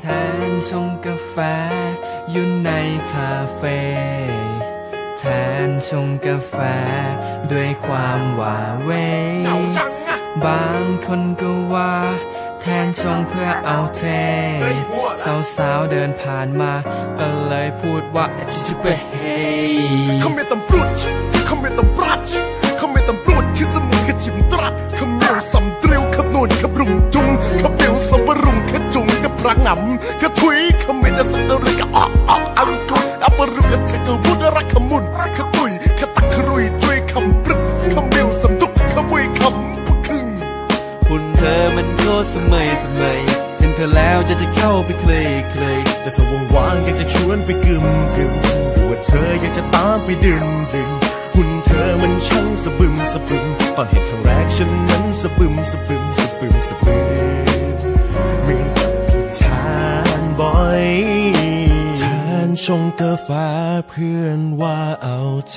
แทนชงกาแฟอยู่ในคาเฟ่แทนชงกาแฟ ด้วยความหวาเวเหงาจังอะบางคนก็ว่า แทนชงเพื่อเอาเทเฮ้ยมั่วสาวๆเดินผ่านมา ก็เลยพูดว่าชิบะเฮเขาไม่ตำรวจเขาไม่ต จุงกับพระงำขถุยขาไม่จะสักตรีกะออกออกอังกุยอัปรุกะเทกบุดรักขมุนขตุยขตักขรุยจุยคำปรึกเขาเมียวสำดุกขมุยคำพุกคึงหุ่นเธอมันโคตรสมัยสมัยเห็นเธอแล้วจะจะเข้าไปเคลยเคลยแต่เธอว่างอยากจะชวนไปกึมกึมดูว่าเธออยากจะตามไปดื่มดื่มหุ่นเธอมันช่างสะบึมสะบึมตอนเห็นครั้งแรกฉันนั้นสะบึมสะบึมสะบึมสะบึม อยทานชงกาแฟเพื่อนว่าเอาเท